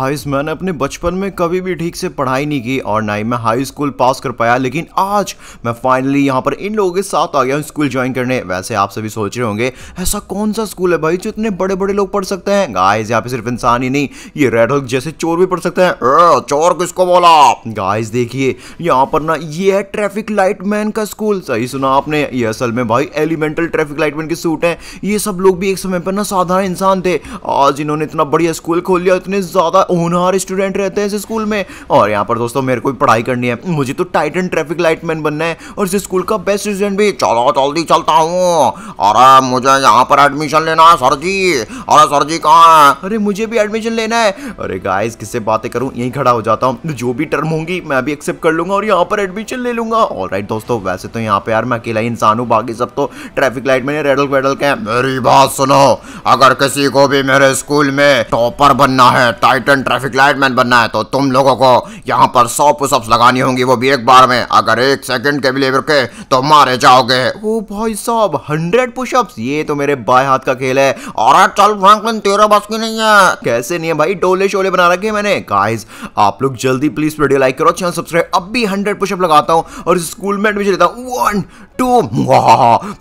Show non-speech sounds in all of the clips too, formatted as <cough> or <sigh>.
Guys मैंने अपने बचपन में कभी भी ठीक से पढ़ाई नहीं की और ना ही मैं हाई स्कूल पास कर पाया, लेकिन आज मैं फाइनली यहाँ पर इन लोगों के साथ आ गया हूँ स्कूल ज्वाइन करने। वैसे आप सभी सोच रहे होंगे, ऐसा कौन सा स्कूल है भाई जो इतने बड़े बड़े लोग पढ़ सकते हैं? गाइस यहाँ पे सिर्फ़ इंसान ही नहीं, ये रेड हल्क जैसे चोर भी पढ़ सकते हैं। चोर किसको बोला? गाइस देखिए, यहाँ पर ना ये है ट्रैफ़िक लाइट मैन का स्कूल सही सुना आपने, ये असल में भाई एलिमेंटल ट्रैफ़िक लाइट मैन के सूट है। ये सब लोग भी एक समय पर ना साधारण इंसान थे। आज इन्होंने इतना बढ़िया स्कूल खोल लिया, इतने ज़्यादा होनहार स्टूडेंट रहते हैं इस स्कूल में। और यहाँ पर दोस्तों, मेरे को भी पढ़ाई करनी है। मुझे तो टाइटन ट्रैफ़िक लाइट मैन बनना है। और इस स्कूल का बेस्ट स्टूडेंट भी। चलो, जल्दी चलता हूँ। अरे, मुझे यहाँ पर एडमिशन लेना है सर जी। अरे सर जी, कहाँ है? अरे, मुझे भी एडमिशन लेना है। अरे गाइस किससे बातें करूँ? यहीं खड़ा हो जाता हूँ। जो भी टर्म होंगी, मैं भी एक्सेप्ट कर लूँगा और यहाँ पर एडमिशन ले लूँगा। और दोस्तों, वैसे तो यहाँ पे यार मैं अकेला इंसान हूँ। बाकी सब तो ट्रैफ़िक लाइट में रेडल वेडल के मेरी बात सुनो। अगर किसी को भी मेरे स्कूल में टॉपर बनना है टाइटन ट्रैफ़िक लाइट मैन बनना है तो तुम लोगों को यहाँ पर सौ पुशअप्स लगानी होंगी, वो भी एक बार में। अगर एक सेकंड के भी ले रुके तो मारे जाओगे। ओ भाई साहब हंड्रेड पुशअप्स ये तो मेरे बाएँ हाथ का खेल है। और चल फ्रैंकलिन तेरा बस की नहीं है। कैसे नहीं है भाई? डोले शोले बना रखे मैंने। गाइस आप लोग जल्दी प्लीज़ वीडियो लाइक करो चैनल सब्सक्राइब अब भी हंड्रेड पुशअप लगाता हूँ और स्कूल में एडमिशन लेता हूँ। One two.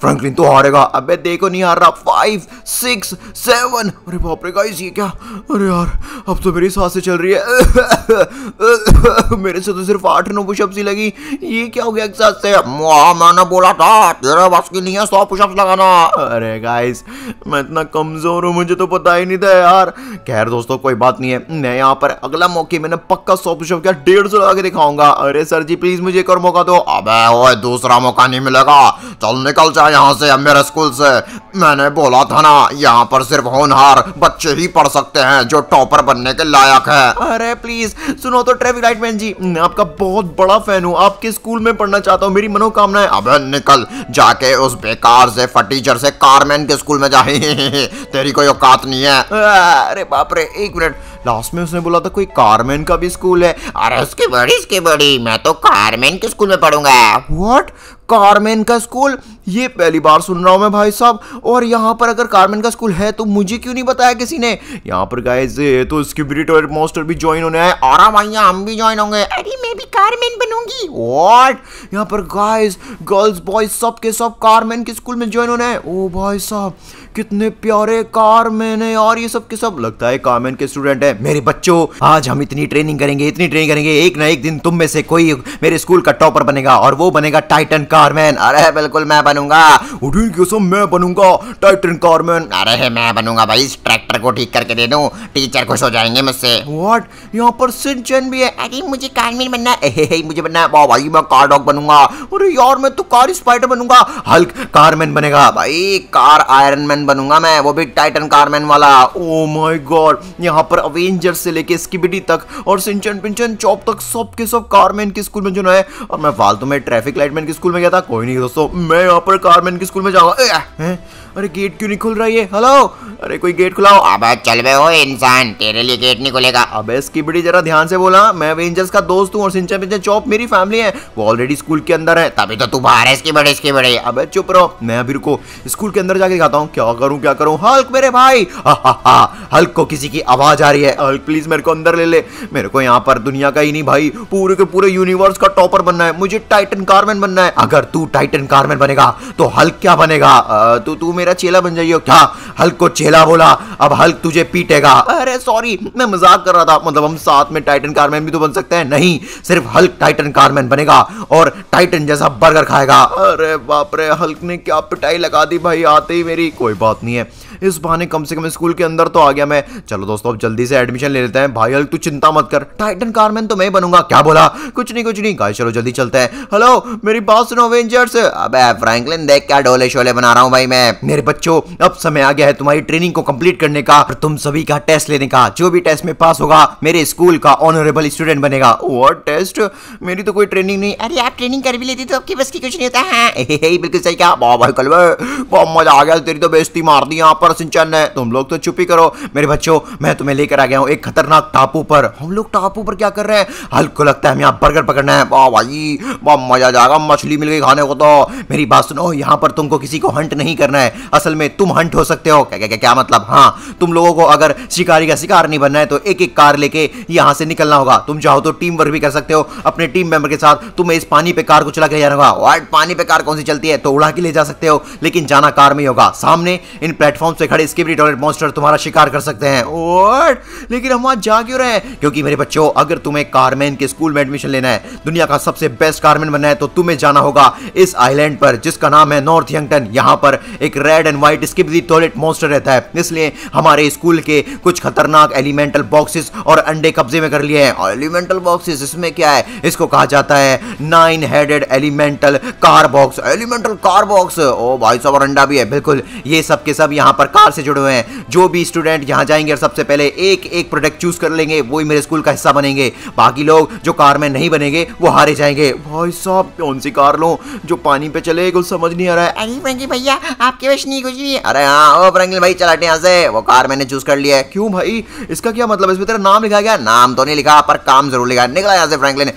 फ्रैंकलिन तो हारेगा। अबे देखो नहीं हार रहा। फाइव सिक्स सेवन अरे बाप रे गाइस ये क्या? अरे यार, अब तो मेरी साँसें चल रही है। <laughs> मेरे से तो सिर्फ़ आठ नौ पुशअप्स ही लगी। ये क्या हो गया एक साथ से? मैंने बोला था, तेरा बस की नहीं है सौ पुशअप्स लगाना। अरे गाइस मैं इतना कमज़ोर हूँ, मुझे तो पता ही नहीं था यार। खैर दोस्तों, कोई बात नहीं है। मैं यहाँ पर अगला मौके मैंने पक्का सौ पुशअप क्या, डेढ़ सौ लगा के दिखाऊँगा। अरे सर जी प्लीज़ मुझे एक और मौका दो। अब दूसरा मौका नहीं मिलेगा चल निकल जा यहाँ से मेरे स्कूल से। मैंने बोला था ना यहाँ पर सिर्फ़ होनहार बच्चे ही पढ़ सकते हैं जो टॉपर बनने के लायक है। अरे प्लीज़ सुनो तो ट्रैफ़िक लाइट मैन जी मैं आपका बहुत बड़ा फ़ैन हूँ। आपके स्कूल में पढ़ना चाहता हूँ मेरी मनोकामना है अबे निकल जाके उस बेकार से फटीचर से कारमैन के स्कूल में जा। <laughs> तेरी कोई औकात नहीं है। अरे बाप रे एक मिनट। लास्ट में उसने बोला था कोई कारमैन का भी स्कूल है। अरे उसकी बड़ी इसकी बड़ी। मैं तो कारमैन के स्कूल में पढ़ूँगा। व्हाट कारमैन का स्कूल ये पहली बार सुन रहा हूँ मैं भाई साहब। और यहाँ पर अगर कारमेन का स्कूल है तो मुझे क्यों नहीं बताया किसी ने? यहाँ पर गाइज़ तो स्किबिडी टॉयलेट मास्टर भी ज्वाइन होने आए। आरा भैया हम भी ज्वाइन होंगे। अरे मैं भी कारमेन बनूँगी। व्हाट यहाँ पर गाइज़ गर्ल्स बॉयज़ सब के सब कारमेन के स्कूल में ज्वाइन होने आए। ओ भाई साहब कितने प्यारे कारमैन है यार, ये सब के सब। लगता है कारमैन के स्टूडेंट है। मेरे बच्चों, आज हम इतनी ट्रेनिंग करेंगे, इतनी ट्रेनिंग करेंगे, एक ना एक दिन तुम में से कोई मेरे स्कूल का टॉपर बनेगा और वो बनेगा टाइटन कारमैन। अरे बिल्कुल मैं बनूँगा। उठिन कसम मैं बनूँगा टाइटन कारमैन। अरे मैं बनूँगा भाई, इस ट्रैक्टर को ठीक करके दे दूँ। टीचर खुश हो जाएँगे मुझसे। व्हाट यहाँ पर सिंचन भी है। अरे मुझे कारमैन बनना है। <laughs> मुझे बनना है। भाई, मैं कार डॉग बनूँगा। अरे यार, मैं तो कार स्पाइडर बनूँगा। हल्क कारमैन बनेगा। भाई कार आयरन मैन बनूँगा मैं, वो भी टाइटन कारमैन वाला। ओ माय गॉड यहाँ पर अवेंजर से लेके स्किबिडी तक और सिंचन पिंचन चौप तक सब के सब कारमैन के स्कूल में जो है। और मैं फालतू में ट्रैफ़िक लाइटमैन के स्कूल में गया था। कोई नहीं दोस्तों, मैं यहाँ पर कारमैन के स्कूल में जाऊँगा। अरे गेट क्यों नहीं खुल रहा है हेलो अरे कोई गेट खुलाओ। अबे चल बे ओ इंसान, तेरे लिए गेट नहीं खुलेगा। अबे इसकी बड़ी जरा ध्यान से बोला, मैं अवेंजर्स का दोस्त हूँ और सिंचन पिंचन चौप मेरी फैमिली है। वो ऑलरेडी स्कूल के अंदर है, तभी तो तू बाहर है इसकी बड़े इसकी बड़े अबे चुप रहो, मैं अभी रुको स्कूल के अंदर जाके खाता हूँ क्या करूँ क्या करूँ? हल्क मेरे भाई! हा, हा, हा, हल्क को किसी की आवाज़ आ रही है। हल्क प्लीज़ मेरे को अंदर ले ले। मेरे को यहाँ पर दुनिया का ही नहीं भाई पूरे के पूरे यूनिवर्स का टॉपर बनना है। मुझे टाइटन कारमैन बनना है। अगर तू टाइटन कारमैन बनेगा तो हल्क क्या बनेगा? तो तू मेरा चेला बन जाइए क्या? हल्क को चेला बोला अब हल्क तुझे पीटेगा। अरे सॉरी मैं मज़ाक कर रहा था। मतलब हम साथ में टाइटन कारमैन भी तो बन सकते हैं। नहीं सिर्फ़ हल्क टाइटन कारमैन बनेगा और टाइटन जैसा बर्गर खाएगा। अरे बाप रे हल्क ने क्या पिटाई लगा दी भाई आते ही मेरी। कोई बात नहीं है। इस बहाने कम से कम स्कूल के अंदर तो आ गया मैं। चलो दोस्तों, अब जल्दी से एडमिशन ले लेते हैं। भाई हल्क तू चिंता मत कर। टाइटन कारमैन तो मैं बनूँगा। क्या बोला? कुछ नहीं कुछ नहीं। गाइस चलो जल्दी चलते हैं। हेलो मेरी बात सुनो अवेंजर्स अबे फ्रैंकलिन देख क्या डोले शोले बना रहा हूँ भाई मैं। मेरे बच्चों, अब समय आ गया है तुम्हारी ट्रेनिंग को कंप्लीट करने का और तुम सभी का टेस्ट लेने का। जो भी टेस्ट में पास होगा, मेरे स्कूल का ऑनरेबल स्टूडेंट बनेगा। व्हाट टेस्ट मेरी तो कोई ट्रेनिंग नहीं। अरे, आप ट्रेनिंग कर भी लेती तो आपकी बस की कुछ नहीं होता। है, <laughs> बिल्कुल सही कहा। बहुत मज़ा आ गया। तेरी तो बेइज्जती बेइज्जती मार दी यहाँ पर सिंचन ने। तुम लोग तो चुप ही करो। मेरे बच्चों मैं तुम्हें लेकर आ गया हूँ एक खतरनाक टापू पर। हम लोग टापू पर क्या कर रहे हैं? हल्क लगता है हमें यहाँ बर्गर पकड़ना है। वाह भाई वाह मज़ा जाएगा। मछली मिल गई खाने को तो। मेरी बात सुनो यहाँ पर तुमको किसी को हंट नहीं करना है। असल में तुम हंट हो सकते हो। क्या क्या क्या, क्या मतलब? हाँ तुम लोगों को अगर शिकारी का शिकार नहीं बनना है तो एक एक कार लेके यहाँ से निकलना होगा। तुम चाहो तो टीम वर्क भी कर सकते हो। अपने टीम मेंबर के साथ तुम्हें इस पानी पे कार को चला के जाना होगा। व्हाट पानी पे कार कौन सी चलती है? तो उड़ा के ले जा सकते हो लेकिन जाना कार में ही होगा। सामने इन प्लेटफॉर्म से खड़े स्किबरी टॉयलेट मॉन्स्टर तुम्हारा शिकार कर सकते हैं। व्हाट लेकिन हम आज जा क्यों रहे हैं? क्योंकि मेरे बच्चों, अगर तुम्हें कारमैन के स्कूल में एडमिशन लेना है, दुनिया का सबसे बेस्ट कारमैन बनना है तो तुम्हें जाना होगा इस आइलैंड पर, जिसका नाम है नॉर्थ यंगटन यहाँ पर एक red and white skibidi toilet monster रहता है। इसलिए हमारे स्कूल के कुछ खतरनाक एलिमेंटल बॉक्सेस और अंडे कब्जे में कर लिए हैं। एलिमेंटल बॉक्सेस इसमें क्या है? इसको कहा जाता है nine headed elemental car box elemental car box ओ भाई साहब, और अंडा भी है, बिल्कुल। ये सब के सब यहाँ पर कार से जुड़े हुए हैं। जो भी स्टूडेंट यहाँ जाएँगे और सबसे पहले एक एक प्रोडक्ट चूज़ कर लेंगे, वही मेरे स्कूल का हिस्सा बनेंगे। बाकी लोग जो कार में नहीं बनेंगे, वो हारे जाएँगे। भाई साहब, कौन सी कार लो? जो पानी पे चले, कुछ समझ नहीं आ रहा है। अरे भैया, आपके वश नहीं कुछ भी अरे हाँ ओ फ्रैंकलिन भाई, चल हटे यहाँ से। वो कार मैंने चूज़ कर लिया है। क्यों भाई? इसका क्या मतलब इसमें तेरा नाम लिखा गया? नाम तो नहीं लिखा, पर काम ज़रूर लिखा। निकला यहाँ से फ्रैंकलिन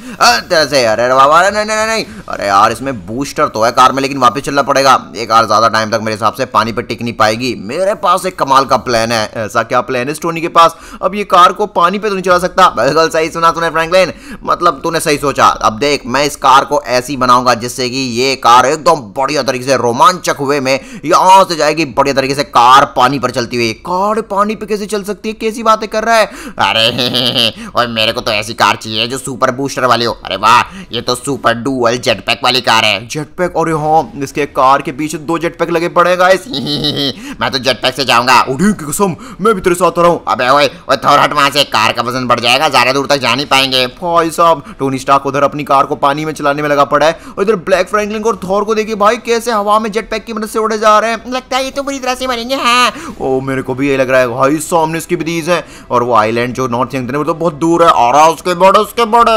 से। अरे बाबा नहीं नहीं नहीं। अरे यार, इसमें बूस्टर तो है कार में, लेकिन वापस चलना पड़ेगा। ये कार ज़्यादा टाइम तक मेरे हिसाब से पानी पे टिक नहीं पाएगी। मेरे पास एक कमाल का प्लान है। ऐसा क्या प्लान है स्टोनी के पास? अब ये कार को पानी पे तो नहीं चला सकता। बिल्कुल सही सुना तूने फ्रैंकलिन मतलब तूने सही सोचा। अब देख, मैं इस कार को ऐसी बनाऊँगा जिससे कि ये कार एकदम बढ़िया तरीके से रोमांचक हुए में यहाँ से जाएगी, बढ़िया तरीके से कार पानी पर चलती हुई। कार पानी पे कैसे चल सकती है? कैसी बातें कर रहा है? अरे <laughs> और मेरे को तो ऐसी कार चाहिए जो सुपर बूस्टर वाली हो। अरे वाह, ये तो सुपर डुअल जेट पैक वाली कार है। जेट पैक और हाँ इसके कार के पीछे दो जेट पैक लगे पड़े गाइस <laughs> <laughs> मैं तो जेट पैक से जाऊँगा। उड़ी की कसम मैं भी तेरे साथ रहा हूँ। अबे ओए ओए थोड़ा हट वहाँ से। कार का वज़न बढ़ जाएगा ज़्यादा दूर तक जा नहीं पाएँगे। भाई साहब टोनी स्टार्क उधर अपनी कार को पानी में चलाने में लगा पड़ा है। और इधर ब्लैक फ्रैंकलिन और थॉर को देखिए भाई कैसे हवा में जेट पैक की मदद से उड़े जा रहे हैं। लगता है ये तो बुरी तरह से मरेंगे हाँ। ओ मेरे को भी ये लग रहा है। भाई सामने इसकी विदीज है। और वो आइलैंड जो नॉर्थ यंगटन है वो तो बहुत दूर है। और उसके बड़े उसके बड़े।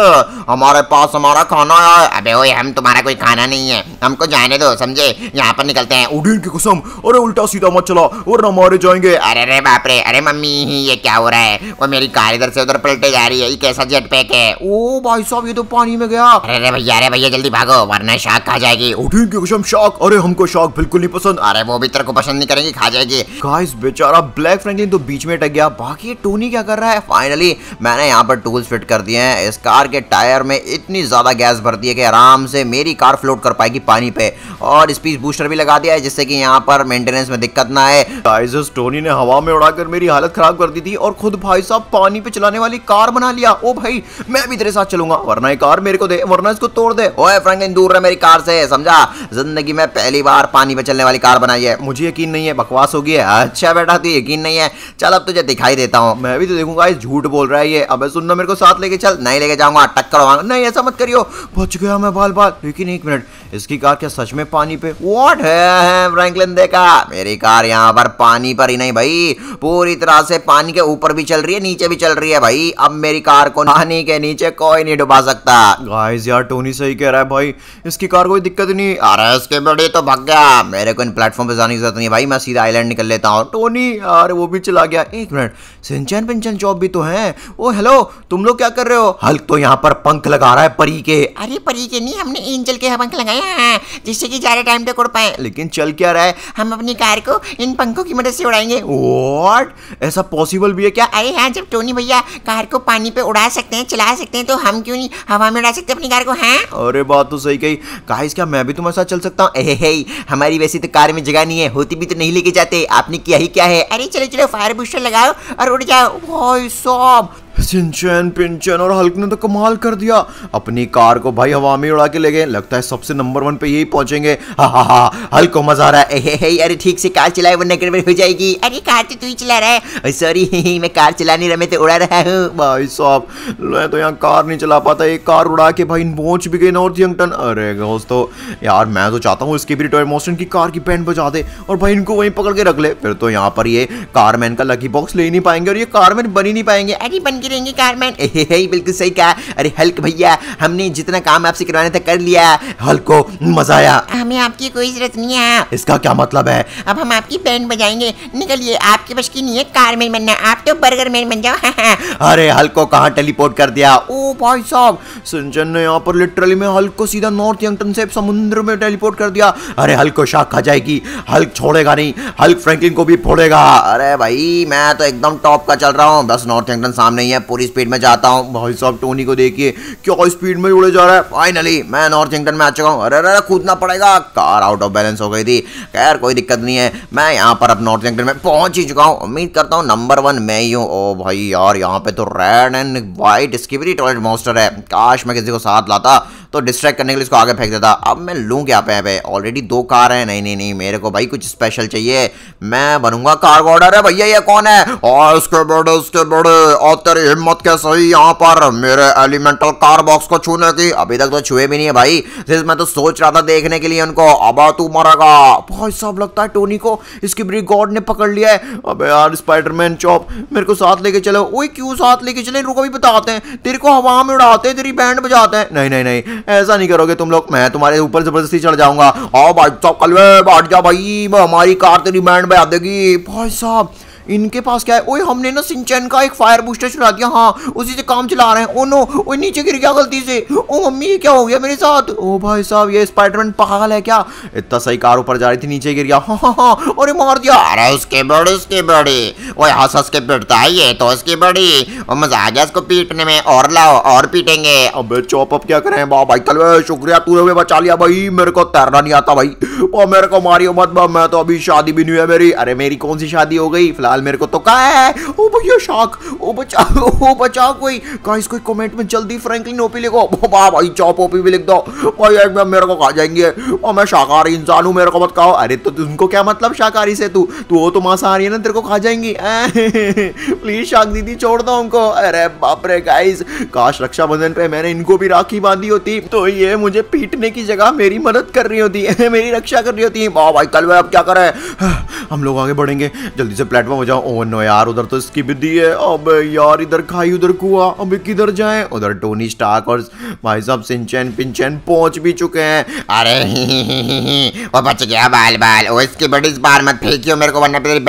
हमारे पास हमारा खाना है। अबे ओए हम तुम्हारा कोई खाना नहीं है। हमको जाने दो समझे? यहाँ पर निकलते हैं। उड़ीन की कसम। अरे उल्टा सीधा मत चला और ना मारे जाएँगे अरे रे बाप रे अरे मम्मी ये क्या हो रहा है? वो मेरी कार इधर से उधर पलटे जा रही है ये कैसा जेट पैक है? ओ भाई साहब ये तो पानी में गया। अरे रे भैया अरे भैया जल्दी भागो वरना शाक खा जाएगी। की कसम शाक? अरे हमको शाक बिल्कुल नहीं पसंद। अरे वो भी तेरे को पसंद नहीं करेंगी खा जाएगी। गाइस बेचारा ब्लैक फ्रैंकलिन तो बीच में अटक गया। बाकी टोनी क्या कर रहा है? फाइनली मैंने यहाँ पर टूल्स फिट कर दिए हैं। इस कार के टायर में इतनी ज़्यादा गैस भरती है कि आराम से मेरी कार फ्लोट कर पाएगी पानी पे। और स्पीड बूस्टर भी लगा दिया है जिससे कि यहाँ पर मेंटेनेंस में दिक्कत ना आए। गाइस इस टोनी ने हवा में उड़ाकर मेरी हालत खराब कर दी थी और खुद भाई साहब पानी पे चलाने वाली कार बना लिया। ओ भाई, मैं भी तेरे साथ चलूँगा। वरना ये कार मेरे को दे, वरना इसको तोड़ दे। ओए फ्रैंकलिन दूर रहे मेरी कार से, समझा? ज़िंदगी में पहली बार पानी में चलने वाली कार बनाई है। मुझे यकीन नहीं है, बकवास हो गई है अच्छा बेटा तू, यकीन नहीं है। चल, अब तुझे दिखाई देता हूँ। मैं भी तो देखूँगा, इस झूठ बोल रहा है ये। अबे सुनना मेरे को साथ लेके चल। नहीं लेके जाऊँगा, टक्कर होगा नहीं, ऐसा मत करियो। बच गया मैं बाल बाल लेकिन एक मिनट, इसकी कार क्या सच में पानी पे? व्हाट है फ्रैंकलिन देखा। मेरी कार यहाँ पर पानी पर ही नहीं भाई। पूरी तरह से पानी के ऊपर भी चल रही है नीचे भी चल रही है भाई। अब मेरी कार को पानी के नीचे कोई नहीं डुबा सकता। गाइस यार टोनी सही कह रहा है भाई। इसकी कार कोई दिक्कत नहीं। अरे इसके बड़े तो भाग गया। मेरे को इन प्लेटफॉर्म पे जाने की ज़रूरत नहीं भाई। मैं सीधा आइलैंड निकल लेता हूँ। टोनी यार वो भी चला गया। एक मिनट सिंचन पिंचन जॉब भी तो है। ओ हेलो तुम लोग क्या कर रहे हो? हल्क तो यहाँ पर पंख लगा रहा है परी के। अरे परी के नहीं हमने एंजल के पंख लगाए हैं जिससे कि ज़्यादा टाइम तक उड़ पाए। लेकिन चल क्या रहा है? हम अपनी कार को इन पंखों की मदद से उड़ाएँगे। व्हाट ऐसा पॉसिबल भी है क्या? अरे हाँ जब टोनी भैया कार को पानी पे उड़ा सकते हैं चला सकते हैं तो हम क्यों नहीं हवा में उड़ा सकते अपनी कार को हैं? अरे बात तो सही कही। गाइस क्या मैं भी तुम्हारे साथ चल सकता हूँ? हे हमारी वैसी तो कार में जगह नहीं है होती भी तो नहीं लेके जाते। आपने किया ही क्या है? अरे चलो चलो फायर बूस्टर लगाओ और उड़ जाओ। भाई साहब सिंचन पिंचन और हल्क ने तो कमाल कर दिया। अपनी कार को भाई हवा में उड़ा के ले गए। लगता है सबसे नंबर वन पे यही पहुँचेंगे। हा हा हा, हल्क को मज़ा आ रहा है। हे अरे ठीक से कार चलाए, वरना गड़बड़ हो जाएगी। अरे कार तो तू ही चला रहा है। सॉरी <laughs> मैं कार चला नहीं रहा मैं तो उड़ा रहा हूँ। भाई साहब, मैं तो यहाँ कार नहीं चला पाता। एक कार उड़ा के भाई पहुँच भी गई नॉर्थ यंगटन अरे दोस्तों, यार मैं तो चाहता हूँ इसके भी मोस्टन की कार की बैंड बजा दे और भाई इनको वहीं पकड़ के रख ले। फिर तो यहाँ पर ये कारमैन का लकी बॉक्स ले नहीं पाएँगे और ये कारमैन बन ही नहीं पाएँगे। अरे बन के गिरेंगे कारमैन हे बिल्कुल सही कहा। अरे हल्क भैया हमने जितना काम आपसे करवाने था कर लिया। हल्क को मज़ा आया। हमें आपकी कोई ज़रूरत नहीं है। इसका क्या मतलब है? अब हम आपकी बैंड बजाएँगे। निकलिए आपके बस की नहीं है कार मैन बनना। आप तो बर्गर मैन बन जाओ। <laughs> अरे हल्क को कहाँ टेलीपोर्ट कर दिया? ओ भाई साहब सिंचन ने यहाँ पर लिटरली में हल्क को सीधा नॉर्थ यंगटन से समुद्र में टेलीपोर्ट कर दिया। अरे हल्क को शाख खा जाएगी। हल्क छोड़ेगा नहीं। हल्क फ्रैंकलिन को भी फोड़ेगा। अरे भाई मैं तो एकदम टॉप का चल रहा हूँ। बस नॉर्थ यंगटन सामने ही है। पूरी स्पीड में जाता हूँ। भाई साहब टोनी को देखिए, क्या स्पीड में उड़े जा रहा है। फाइनली मैं नॉर्थ यंगटन में आ चुका हूँ। अरे अरे कूदना पड़ेगा। कार आउट ऑफ़ बैलेंस हो गई थी। खैर, कोई दिक्कत नहीं है। मैं यहाँ पर अब नॉर्थ यंगटन में पहुँच ही चुका हूँ। उम्मीद करता हूँ नंबर वन मैं ही हूँ। ओ भाई यार, यहाँ पे तो red and white skibidi toilet monster है। काश मैं किसी को साथ लाता। तो डिस्ट्रैक्ट करने के लिए इसको आगे फेंक देता। अब मैं लूँ क्या पे पे? ऑलरेडी दो कार हैं। नहीं नहीं नहीं, मेरे को भाई कुछ स्पेशल चाहिए। मैं बनूँगा कार गॉर्डर है भैया, ये कौन है? और इसके बड़े इसके बड़े, और तेरी हिम्मत के सही यहाँ पर? मेरे एलिमेंटल कार बॉक्स को छूने की। अभी तक तो छुए भी नहीं है भाई। सिर्फ़ मैं तो सोच रहा था देखने के लिए उनको। अब तू मरेगा। भाई साहब, लगता है टोनी को इसकी ब्री गॉड ने पकड़ लिया है। अब यार स्पाइडरमैन चॉप, मेरे को साथ लेके चलो। ओए, क्यों साथ लेके चले? रुको भी बताते हैं। तेरे को हवा में उड़ाते हैं, तेरी बैंड बजाते हैं। नहीं नहीं नहीं। ऐसा नहीं करोगे तुम लोग, मैं तुम्हारे ऊपर ज़बरदस्ती चढ़ जाऊँगा। आओ भाई साहब कलवे बैठ जा भाई हमारी कार तेरी बैंड बजा देगी। भाई साहब इनके पास क्या है? ओए, हमने ना सिंचन का एक फायर बूस्टर चला दिया। हाँ उसी से काम चला रहे हैं। ओ, नो, ओए, नीचे गिर गया गलती से। ओ, मम्मी, ये क्या हो गया मेरे साथ? ओ, भाई साहब, ये स्पाइडरमैन पागल है क्या? इतना सही कार ऊपर जा रही थी, नीचे गिर गया। हाँ हाँ हाँ अरे मार दिया। अरे, उसके बड़ी, उसकी बड़ी। ओए, हंस हंस के पीटता है ये तो उसकी बड़ी। और मज़ा आ गया इसको पीटने में। और लाओ, और पीटेंगे। अबे चॉप अप क्या करें? बा भाई कल शुक्रिया, तूने हमें बचा लिया भाई। मेरे को तैरना नहीं आता भाई। और मेरे को मारियो मत मैं तो अभी शादी भी नहीं है मेरी। अरे, मेरी कौन सी शादी हो गई? फ़िलहाल मेरे को तो कहा है? ओ भैया, शाक। ओ बचा <laughs> ओ बचा कोई। गाइस कोई कमेंट में जल्दी फ्रैंकलिन ओपी लिखो। <laughs> वाह भाई चॉप ओपी भी लिख दो। भाई, एक बार मेरे को खा जाएँगे। और मैं शाकाहारी इंसान हूँ, मेरे को मत खाओ। अरे तो तुमको क्या मतलब शाकाहारी से तू? तू वो तो मांसाहारी है ना, तेरे को खा जाएँगी। <laughs> प्लीज़ शाक दीदी, छोड़ दो उनको। अरे बाप रे गाइस काश रक्षाबंधन पे मैंने इनको भी राखी बांधी होती। तो ये मुझे पीटने की जगह मेरी मदद कर रही होती। मेरी रक्षा कर रही होती। वाह भाई, कल अब क्या करें? <sighs> हम लोग आगे बढ़ेंगे। जल्दी से प्लेटफॉर्म हो जाओ। ओ नो यार, उधर तो इसकी विधि है। अब यार, इधर खाई उधर कुआ। अब किधर जाए? उधर टोनी स्टार्क और भाई साहब सिंचन पिंचन पहुँच भी चुके हैं। अरे, वो बच गया बाल बाल। ओ, इसकी बड़ी इस बार मत फेंकियो मेरे को, वरना तेरी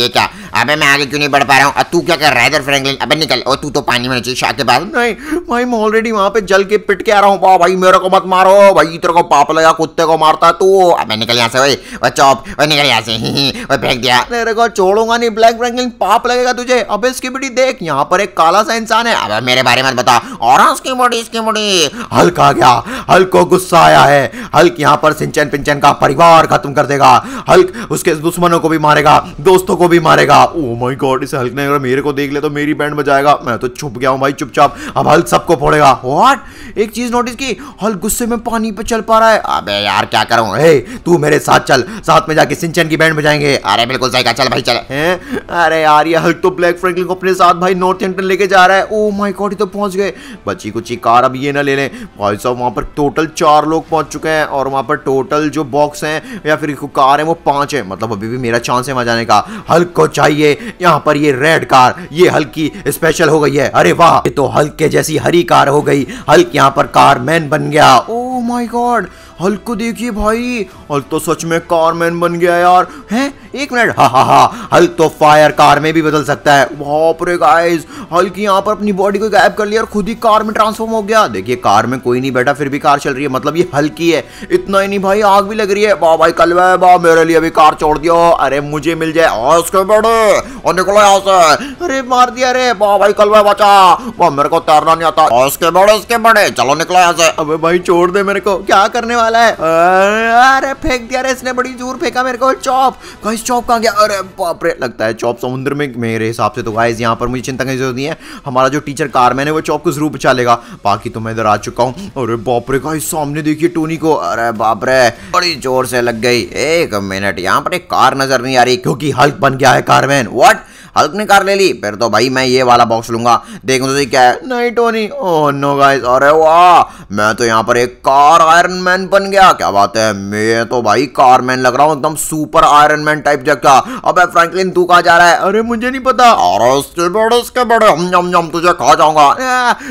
ये क्या? अबे, मैं आगे क्यों नहीं बढ़ पा रहा हूँ? तू क्या कर रहा है इधर फ्रैंकलिन अबे, निकल। ओ, तू तो पानी में चाहिए शाह के पास। नहीं, भाई, मैं ऑलरेडी वहाँ पे जल के पिट के आ रहा हूँ। भाई, मेरे को मत मारो। भाई, तेरे को पाप लगा, कुत्ते को मारता तू। अबे, निकल यहाँ से वही वो चौप वो निकल यहाँ से। <laughs> वो फेंक दिया। मेरे को छोड़ूँगा नहीं ब्लैक फ्रैंकलिन पाप लगेगा तुझे। अबे इसकी बेटी देख यहाँ पर एक काला सा इंसान है। अब मेरे बारे में बता। और हाँ, उसकी बॉडी इसकी बॉडी हल्क आ गया। हल्क को गुस्सा आया है। हल्क यहाँ पर सिंचन पिंचन का परिवार खत्म कर देगा। हल्क उसके दुश्मनों को भी मारेगा दोस्तों को भी मारेगा। ओ माय गॉड इस हल्क ने अगर मेरे को देख ले तो मेरी बैंड बजाएगा। मैं तो छुप गया हूँ भाई चुपचाप। अब हल्क सबको फोड़ेगा। व्हाट एक चीज़ नोटिस की हल्क गुस्से में पानी पे चल पा रहा है। अबे यार क्या करूँ? हे तू मेरे साथ चल। साथ में जाके सिंचन की बैंड बजाएँगे। अरे बिल्कुल सही चल भाई चल। हैं? अरे यार, ये हल्क तो ब्लैक फ्रैंकलिन को अपने साथ भाई नॉर्थ एंटन लेके जा रहा है। ओ माय गॉड ये तो पहुँच गए। बची कुची कार, अब ये ना ले लें। भाई साहब वहाँ पर टोटल चार लोग पहुँच चुके हैं और वहाँ पर टोटल जो बॉक्स हैं या फिर कार है, वो पाँच है। मतलब अभी भी मेरा चांस है वहाँ जाने का। हल्क को चाहिए। यहाँ पर ये रेड कार ये हल्क स्पेशल हो गई है। अरे वाह, ये तो हल्क जैसी हरी कार हो गई। हल्क यहाँ पर कार मैन बन गया। ओ माई गॉड हल्क को देखिए भाई। हल्क तो सच में कारमैन बन गया यार। हैं? एक मिनट। हा हा हा। हल्क तो फायर कार में भी बदल सकता है। बाप रे गाइस हल्क यहाँ पर अपनी बॉडी को गायब कर लिया और खुद ही कार में ट्रांसफॉर्म हो गया। देखिए, कार में कोई नहीं बैठा, फिर भी कार चल रही है। मतलब ये हल्की है। इतना ही नहीं भाई, आग भी लग रही है। वाह भाई, कल वाह मेरे लिए भी कार छोड़ दियो। अरे, मुझे मिल जाए और उसके बड़े। और निकलो यहाँ से। अरे, मार दिया अरे वाह भाई, कल बचा। वाह, मेरे को तैरना नहीं आता। और उसके बड़े उसके बड़े। चलो, निकलो यहाँ से। अबे भाई, छोड़ दे मेरे को। क्या करने वाला है। अरे, फेंक दिया इसने, बड़ी दूर फेंका मेरे को। चॉप। गाइस चॉप कहाँ गया? अरे, बाप रे, लगता है चॉप समुद्र में, मेरे हिसाब से तो गाइस यहाँ पर मुझे चिंता की ज़रूरत नहीं है? हमारा जो टीचर कारमैन है, वो चॉप को ज़रूर बचा लेगा। बाकी तो मैं इधर आ चुका हूँ। अरे, बाप रे गाइस सामने देखिए टोनी को। अरे, बाप रे, बड़ी ज़ोर से लग गई। एक मिनट, यहाँ पर एक कार नज़र नहीं आ रही, क्योंकि हल्क बन गया है कारमैन। व्हाट हल्क ने कार ले ली। फिर तो भाई मैं ये वाला बॉक्स लूँगा। देखो तो क्या है? नहीं टोनी ओह नो गाइस अरे वाह! मैं तो यहाँ पर एक कार आयरन मैन बन गया। क्या बात है? मैं तो भाई कार मैन लग रहा हूँ, एकदम सुपर आयरन मैन टाइप जगह अबे फ्रैंकलिन तू कहाँ जा रहा है? अरे, मुझे नहीं पता। अरे बड़े उसके बड़े। हम जम जम तुझे खा जाऊँगा।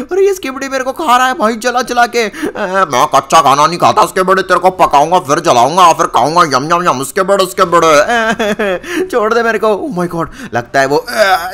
अरे ये स्किपडी मेरे को खा रहा है भाई, चला चला के। मैं कच्चा खाना नहीं खाता। उसके बड़े तेरे को पकाऊँगा, फिर जलाऊँगा, फिर खाऊँगा। यम यम यम। उसके बड़े उसके बड़े। छोड़ दे मेरे को। माय गॉड लगता है वो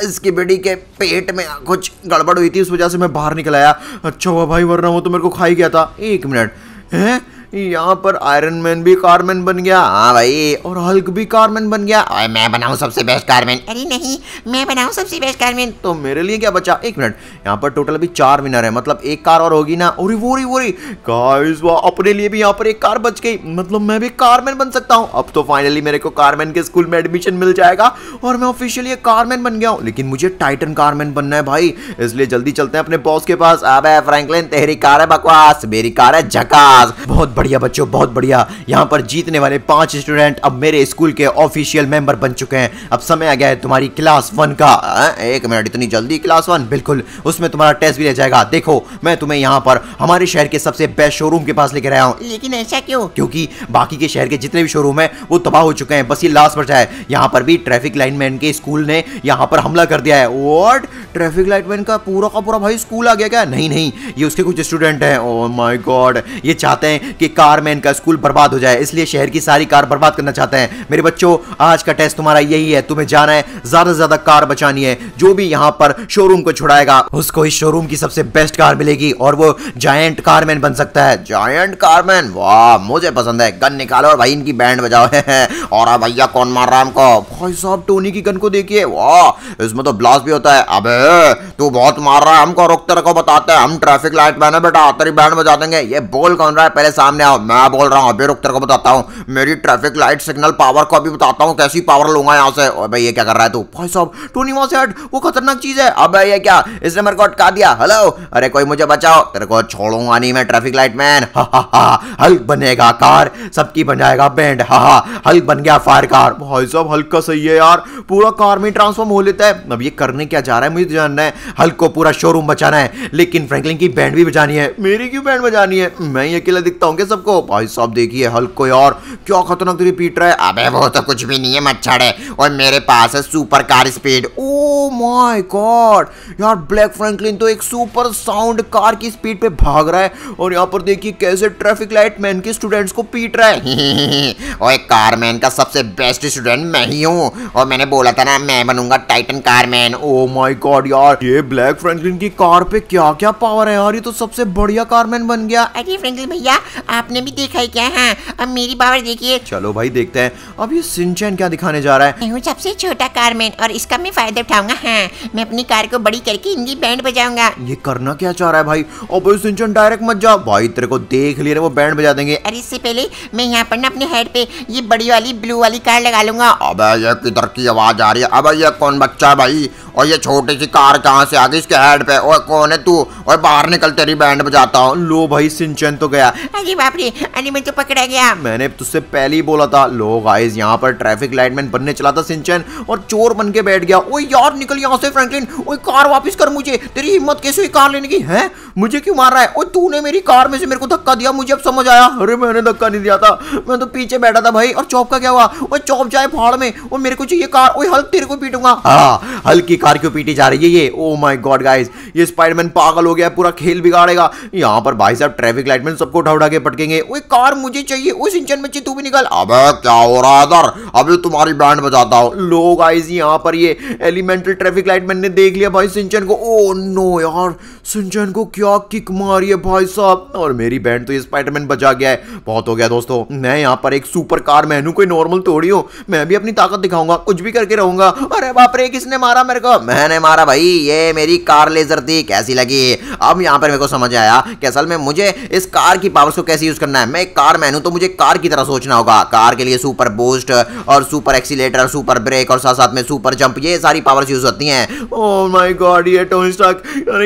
इसकी बेटी के पेट में कुछ गड़बड़ हुई थी, उस वजह से मैं बाहर निकल आया। अच्छा हुआ भाई, वरना वो तो मेरे को खा ही गया था। एक मिनट, हैं? यहाँ पर आयरन मैन भी कारमैन बन गया। हाँ भाई, और हल्क भी कारमैन बन गया। ओए मैं बनाऊँ सबसे बेस्ट कारमैन अरे नहीं, मैं बनाऊँ सबसे बेस्ट कारमेन तो मेरे लिए क्या बचा? एक मिनट यहाँ पर टोटल अभी चार विनर है। मतलब एक कार और होगी ना। और वो रही वो रही। गाइस वाह, अपने लिए भी यहाँ पर एक कार बच गई। मतलब मैं भी कारमैन बन सकता हूँ। अब तो फाइनली मेरे को कारमैन के स्कूल में एडमिशन मिल जाएगा। और मैं ऑफिशियली एक कारमैन बन गया हूँ। लेकिन मुझे टाइटन कारमैन बनना है भाई। इसलिए जल्दी चलते हैं अपने बॉस के पास। अबे फ्रैंकलिन तेरी कार है बकवास। मेरी कार है झकास। बहुत बढ़िया बच्चों बहुत बढ़िया। यहाँ पर जीतने वाले पाँच स्टूडेंट अब मेरे स्कूल के ऑफिशियल मेंबर बन चुके हैं। अब समय आ गया है तुम्हारी क्लास वन का। आ, एक मिनट इतनी जल्दी क्लास वन बिल्कुल उसमें तुम्हारा टेस्ट भी ले जाएगा। देखो मैं तुम्हें यहाँ पर हमारे शहर के सबसे बेस्ट शोरूम के पास लेकर आया हूँ। लेकिन ऐसा क्यों? क्योंकि बाकी के शहर के जितने भी शोरूम है वो तबाह हो चुके हैं। बस ये लास्ट बचा है यहाँ पर भी ट्रैफ़िक लाइनमैन के स्कूल ने यहाँ पर हमला कर दिया है। व्हाट ट्रैफ़िक लाइटमैन का पूरा का पूरा भाई स्कूल आ गया क्या? नहीं नहीं ये उसके कुछ स्टूडेंट हैं। ओह माय गॉड ये चाहते हैं कि कारमैन का स्कूल बर्बाद हो जाए, इसलिए शहर की सारी कार बर्बाद करना चाहते हैं। मेरे बच्चों, आज का टेस्ट तुम्हारा यही है, तुम्हें जाना है, ज़्यादा से ज़्यादा कार बचानी है, जो भी यहाँ पर शोरूम को छुड़ाएगा, उसको इस शोरूम की सबसे बेस्ट कार मिलेगी, और वो जायंट कारमैन बन सकता है। जायंट कारमैन वाह, मुझे पसंद है। गन निकालो और भाई, इनकी बैंड बजाओ। <laughs> और भैया, कौन मार रहा हमको? भाई साहब टोनी की गन को देखिए। वाह, इसमें तो ब्लास्ट भी होता है। अबे तू बहुत मार रहा है हमको, रुक तेरे को बताते हैं। हम ट्रैफ़िक लाइट मैन है बेटा, तेरी बैंड बजा देंगे। ये बोल कौन रहा है? पहले सामने आओ मैं बोल रहा हूँ अभी रुक, तेरे को बताता हूँ। मेरी ट्रैफ़िक लाइट सिग्नल पावर को अभी बताता हूँ, कैसी पावर लूँगा यहाँ से। और भाई ये क्या कर रहा है तू? भाई साहब टोनी वहाँ से हट वो खतरनाक चीज़ है। अब ये क्या? इसने मेरे को अटका दिया। हेलो अरे कोई मुझे बचाओ। तेरे को छोड़ूँगा नहीं मैं ट्रैफ़िक लाइट मैन हल्क बनेगा कार। सबकी बन जाएगा बैंड हा हा। हल्क बन गया फायर कार भाई साहब, हल्क का सही है यार। पूरा कार में ट्रांसफॉर्म हो लेता है। अब ये करने क्या जा रहा है? मुझे तो जानना है। हल्क को पूरा शोरूम बचाना है। लेकिन फ्रैंकलिन की बैंड भी बजानी है। मेरी क्यों बैंड बजानी है? मैं ही अकेला दिखता हूँ सबको। भाई साहब, देखिए हल्क को यार क्या खतरनाक तेरी पीट रहा है? अबे, वो तो कुछ भी नहीं है, मच्छर है। और मेरे पास है super car speed oh my god यार ब्लैक फ्रैंकलिन तो एक सुपर साउंड कार की स्पीड पे भाग रहा है। और यहाँ पर देखिए, कैसे ट्रैफ़िक लाइट मैन के स्टूडेंट्स को पीट रहा है। <laughs> और कारमैन का सबसे बेस्ट स्टूडेंट मैं ही हूँ। और मैंने बोला था ना, मैं बनूँगा Titan car man oh my god यार! ये ब्लैक फ्रैंकलिन की कार पे क्या क्या पावर है यार? ये तो सबसे बढ़िया कारमैन बन गया। अरे फ्रैंकलिन भैया आपने भी देखा है क्या? हाँ अब मेरी पावर देखिए। चलो भाई देखते हैं। अब ये सिंचन क्या दिखाने जा रहा है? मैं हूँ सबसे छोटा कारमैन और इसका मैं फ़ायदा उठाऊँगा। हाँ मैं अपनी कार को बड़ी करके इनकी बैंड बजाऊँगा। ये करना क्या चाह रहा है भाई? भाई सिंचन डायरेक्ट मत जा भाई तेरे को देख लिए वो बैंड बजा देंगे। अरे इससे पहले मैं यहाँ पर ना अपने हेड पे ये बड़ी वाली ब्लू वाली कार लगा लूँगा। अबे ये किधर की आवाज़ आ रही है? अबे ये कौन बच्चा भाई? और ये छोटी सी कार कहाँ से आ गई इसके हेड पे? और कौन है तू? और बाहर निकल तेरी बैंड बजाता हूँ। लो भाई सिंचन तो गया। अरे बाप रे पकड़ा गया। मैंने तुझसे पहले ही बोला था लो गाइस यहाँ पर ट्रैफ़िक लाइटमैन बनने चला था सिंचन, और चोर बन के बैठ गया। ओए यार, निकल यहाँ से, फ्रैंकलिन। ओए कार वापस कर मुझे। तेरी हिम्मत कैसे कार लेने की, है? मुझे क्यों मार रहा है? ओए तूने मेरी कार में से मेरे को धक्का दिया, मुझे अब समझ आया। अरे मैंने धक्का नहीं दिया था। मैं तो पीछे बैठा था भाई, और चौप का क्या हुआ? ओए चौप जाए फाड़ में। और मेरे को चाहिए कार। ओए हल्क तेरे को पीटूँगा। हाँ कार क्यों पीटी जा रही है ये? ओ माय गॉड गाइस ये स्पाइडरमैन पागल हो गया, पूरा खेल बिगाड़ेगा। यहाँ पर भाई साहब ट्रैफ़िक लाइटमैन सबको उठा उठा के पटकेंगे ओए, कार मुझे चाहिए। ओए, सिंचन बच्चे तू भी निकल। अबे, क्या हो रहा है इधर? अभी तुम्हारी बैंड बजाता हूँ। लो गाइस यहाँ पर, ये एलिमेंटल ट्रैफ़िक लाइटमैन ने देख लिया भाई सिंचन को। ओ, नो यार, सिंचन को क्या किक मारी है भाई साहब। और मेरी बैंड तो ये स्पाइडरमैन बचा गया है। बहुत हो गया दोस्तों। मैं यहाँ पर एक सुपर कार मैन कोई नॉर्मल थोड़ी हो। मैं भी अपनी ताकत दिखाऊँगा, कुछ भी करके रहूँगा। अरे बाप रे, किसने मारा मेरे को? मैंने मारा भाई, ये मेरी कार लेजर थी, कैसी लगी? अब यहाँ पर मेरे को समझ आया कि असल में मुझे इस कार की पावर्स को कैसे यूज़ करना है? मैं एक कार मैन हूँ तो मुझे कार की तरह सोचना होगा। कार के लिए सुपर बूस्ट और सुपर एक्सीलेटर सुपर ब्रेक और साथ साथ में सुपर जंप ये सारी पावर्स यूज़ होती हैं।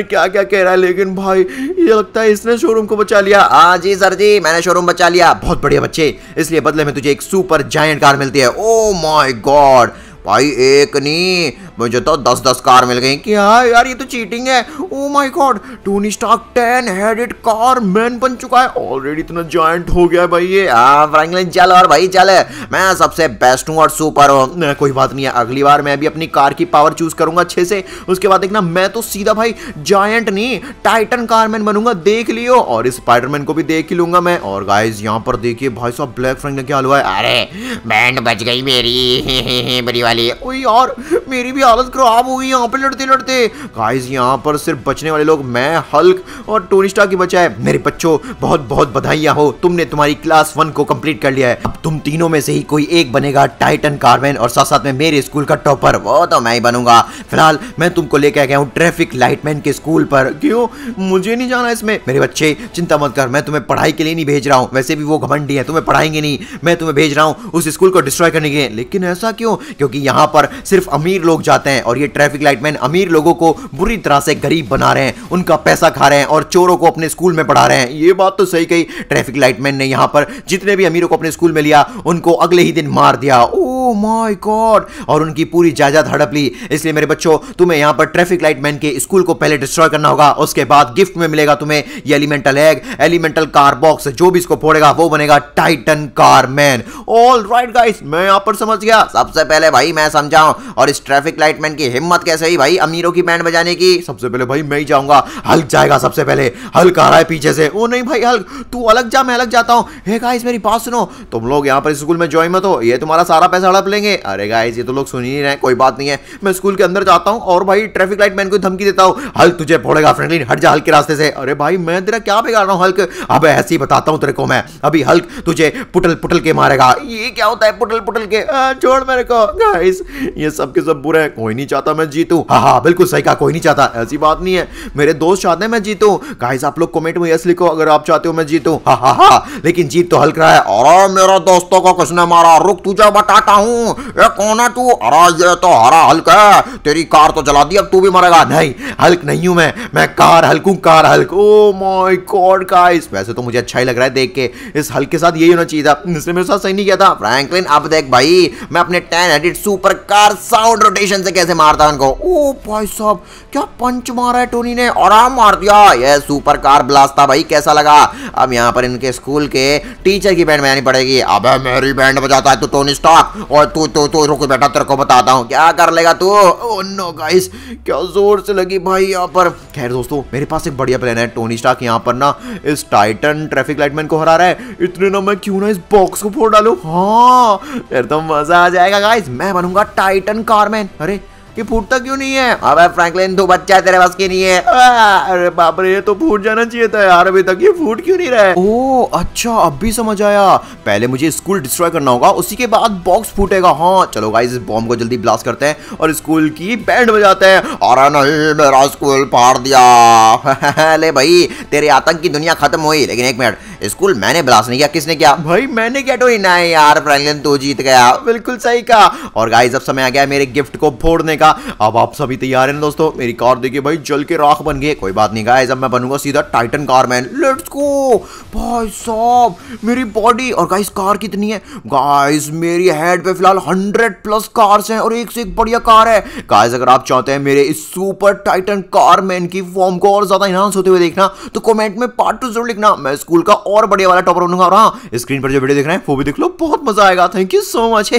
क्या क्या कह रहा है? लेकिन भाई, ये लगता है इसने शोरूम को बचा लिया। हाँ जी सर जी, मैंने शोरूम बचा लिया। बहुत बढ़िया बच्चे, इसलिए बदले में तुझे एक सुपर जायंट कार मिलती है। ओ माई गॉड भाई, एक नहीं मुझे तो दस दस कार मिल गई क्या यार, ये तो चीटिंग है। ओ my god Tony Stark ten headed car man बन चुका है। ऑलरेडी इतना जॉइंट हो गया भाई ये। हाँ फ्रैंकलिन चल और भाई, चल। मैं सबसे बेस्ट हूँ और सुपर हूँ। कोई बात नहीं है। अगली बार मैं भी अपनी कार की पावर चूज़ करूँगा अच्छे से। उसके बाद देखना, मैं तो सीधा भाई जायंट नहीं टाइटन कारमैन बनूँगा, देख लियो। और स्पाइडरमैन को भी देख ही लूँगा मैं। और गाइज़ यहाँ पर देखिए, भाई साहब ब्लैक फ्रैंक ने क्या हुआ है? अरे बैंड बच गई मेरी। <laughs> बड़ी वाली। यार, मेरी भी हालत खराब हो गई यहाँ पे लड़ते लड़ते गाइस यहाँ पर सिर्फ़ बचने वाले लोग, मैं हल्क और टोनी स्टार की बचा है। मेरे बच्चों, बहुत बहुत बधाइयाँ हो। तुमने तुम्हारी क्लास वन को कंप्लीट कर लिया है। अब तुम तीनों में से ही कोई एक बनेगा टाइटन कारमैन और साथ साथ में मेरे स्कूल का टॉपर वो तो मैं ही बनूँगा। फ़िलहाल, मैं तुमको लेके गया हूँ ट्रैफ़िक लाइटमैन के स्कूल पर। क्यों? मुझे नहीं जाना इसमें। मेरे बच्चे, चिंता मत कर। मैं तुम्हें पढ़ाई के लिए नहीं भेज रहा हूँ। वैसे भी वो घमंडी है। तुम्हें पढ़ाएँगे नहीं। मैं तुम्हें भेज रहा हूँ उस स्कूल को डिस्ट्रॉय करने के लेकिन ऐसा क्यों? क्योंकि यहाँ पर सिर्फ़ अमीर लोग जाते हैं और ये ट्रैफ़िक लाइटमैन अमीर लोगों को बुरी तरह से गरीब बना रहे हैं, उनका पैसा खा रहे हैं और चोरों को अपने स्कूल में पढ़ा रहे हैं। ये बात तो सही कही। ट्रैफ़िक लाइटमैन ने यहाँ पर जितने भी अमीरों को अपने स्कूल में लिया, उनको अगले ही दिन मार दिया। ओ माय गॉड और उनकी पूरी जायदाद हड़प ली। इसलिए मेरे बच्चों, तुम्हें यहाँ पर ट्रैफ़िक लाइटमैन के स्कूल को पहले डिस्ट्रॉय करना होगा, उसके बाद गिफ्ट में मिलेगा तुम्हें ये elemental egg elemental car box जो भी इसको फोड़ेगा, वो बनेगा Titan car man all right guys मैं यहाँ पर समझ गया। सबसे पहले भाई, मैं समझाऊं। और इस ट्रैफ़िक लाइटमैन की हिम्मत कैसे ही भाई? अमीरों की बैंड बजाने की? सबसे पहले भाई मैं ही जाऊँगा। हल्क जाएगा सबसे पहले। हल्क आ रहा है पीछे से। ओ नहीं भाई, हल्क। तू अलग जा, मैं अलग जाता हूँ। हे गाइस मेरी बात सुनो। तुम लोग यहाँ पर स्कूल में ज्वाइन मत हो। ये तुम्हारा सारा पैसा हड़प लेंगे। अरे गाइस ये तो लोग सुन ही रहे कोई बात नहीं है। मैं स्कूल के अंदर जाता हूँ और भाई ट्रैफ़िक लाइट मैन को धमकी देता हूँ। हल्क तुझे फोड़ेगा फ्रेंडली हट जा, हल्क के रास्ते से। अरे भाई, मैं तेरा क्या बिगाड़ रहा हूँ, हल्क? अब ऐसे ही बताता हूँ तेरे को मैं। अभी हल्क तुझे पुटल पुटल के मारेगा। ये क्या होता है पुटल पुटल के छोड़ मेरे को। गाइस ये सब के सब बुरे हैं कोई नहीं चाहता मैं जीतूं। हाँ हाँ बिल्कुल सही कहा, कोई नहीं चाहता। ऐसी बात नहीं है। मेरे दोस्त चाहते हैं मैं जीतूं। गाइस आप लोग कमेंट में यस लिखो, अगर आप चाहते हो मैं जीतूं। हाँ हाँ हाँ लेकिन जीत तो हल्क रहा है। अरे, मेरे दोस्तों को किसने मारा? रुक तुझे बताता हूँ। ये कौन है तू? अरे, ये तो हरा हल्क है। तेरी कार तो जला दी, अब तू भी मरेगा। नहीं, हल्क नहीं हूँ मैं। मैं कार हल्क हूँ car Hulk. Oh my god guys वैसे तो मुझे अच्छा ही लग रहा है देख के। इस हल्क के साथ यही होना चाहिए था। इसने मेरे साथ सही नहीं किया था। फ्रैंकलिन अब देख भाई, मैं अपने ten headed super car sound rotation से कैसे मारता उनको? ओ भाई साहब, क्या पंच मारा है टोनी ने? आराम मार दिया। ये सुपर कार ब्लास्ट था भाई, कैसा लगा? अब यहाँ पर इनके स्कूल के टीचर की बैंड बजानी पड़ेगी। अब मेरी बैंड बजाता है तू टोनी स्टॉक और तू तू तू, रुक बेटा, तेरे को बताता हूँ। क्या कर लेगा तू? ओ नो गाइस क्या ज़ोर से लगी भाई यहाँ पर। खैर दोस्तों, मेरे पास एक बढ़िया प्लान है। टोनी स्टार्क यहाँ पर ना इस टाइटन ट्रैफ़िक लाइटमैन को हरा रहा है। इतने ना मैं क्यों ना इस बॉक्स को फोड़ डालू? हाँ फिर तो मज़ा आ जाएगा गाइस मैं बनूँगा टाइटन कारमैन अरे ये फूटता क्यों नहीं है? अबे फ्रैंकलिन तू बच्चा तेरे बस की नहीं है अरे बाप रे ये तो फूट जाना चाहिए था यार अभी तक ये फूट क्यों नहीं रहा? है ओ अच्छा अब भी समझ आया। पहले मुझे स्कूल डिस्ट्रॉय करना होगा उसी के बाद बॉक्स फूटेगा। हाँ चलो गाइस इस बॉम्ब को जल्दी ब्लास्ट करते हैं और स्कूल की बैंड बजाते हैं। अरे नहीं मेरा स्कूल फाड़ दिया। <laughs> ले भाई तेरे आतंक की दुनिया खत्म हुई। लेकिन एक मिनट स्कूल मैंने ब्लास्ट नहीं किया किसने किया? भाई मैंने क्या तो नहीं यार फ्रैंकलिन तू जीत गया। बिल्कुल सही कहा। और गाइस अब समय आ गया मेरे गिफ्ट को फोड़ने का। अब आप सभी तैयार हैं दोस्तों। मेरी कार देखिए भाई जल के राख बन गई कोई बात नहीं गाइस अब मैं बनूँगा सीधा Titan car man let's go भाई साहब मेरी बॉडी और गाइस कार कितनी है? गाइस मेरी हेड पे फ़िलहाल हंड्रेड प्लस कार्स हैं और एक से एक बढ़िया कार है। गाइस अगर आप चाहते हैं मेरे इस सुपर टाइटन कार मैन की फॉर्म को और ज़्यादा इनहांस होते हुए देखना तो कमेंट में पार्ट टू ज़रूर लिखना। मैं स्कूल का और बढ़िया वाला टॉपर बनूँगा। और हाँ स्क्रीन पर जो वीडियो देख रहे हैं, वो भी देख लो। बहुत मज़ा आएगा। Thank you so much